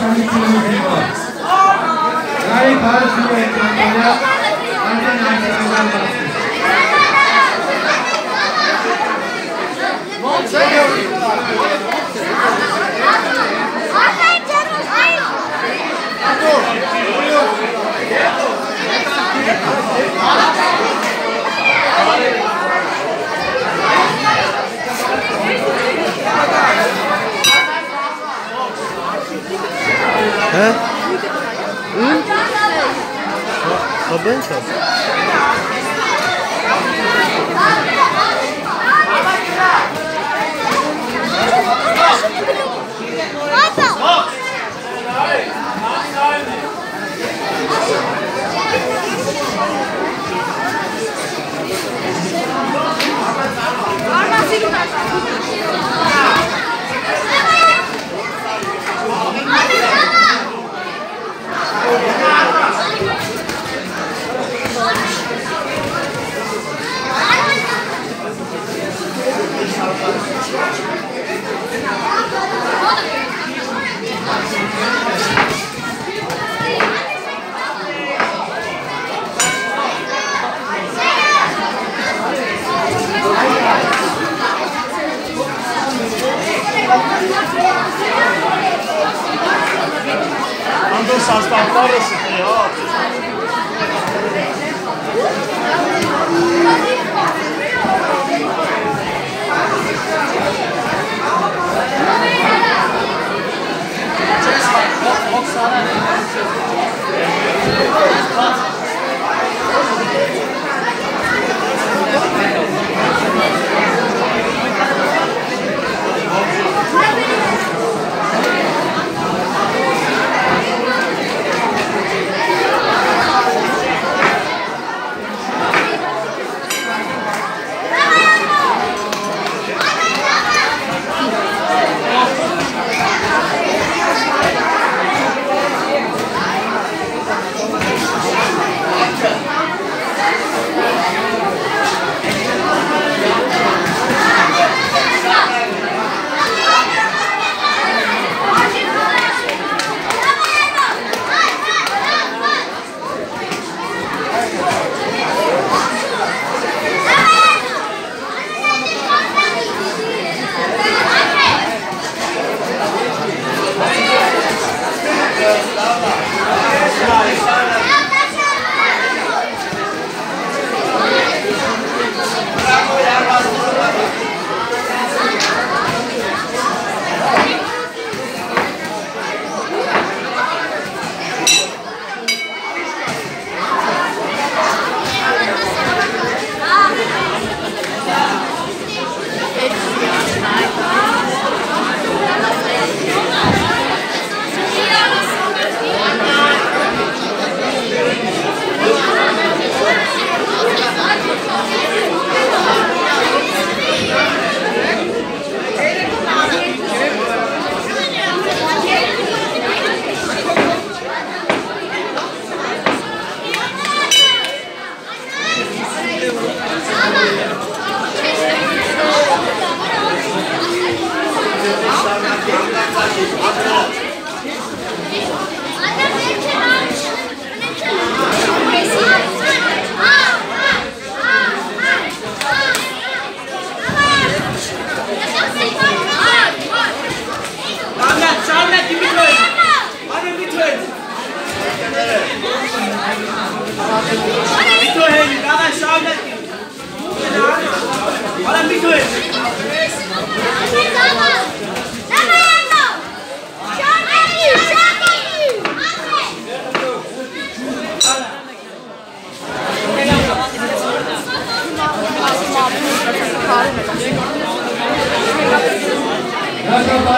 Thank you. He? Hı? Ha ben çal. as palavras fora esse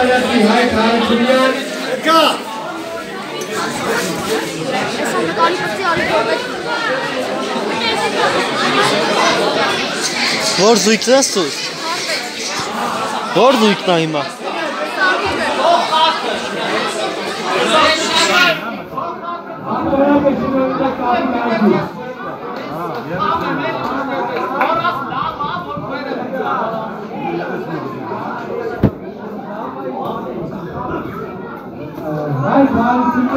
Bayati, Hai Khan Kunyan. Hvor zujtras tu? Hvor zujtna ima? Ankara Beşiktaş'ın önünde Ờ, hai tháng chín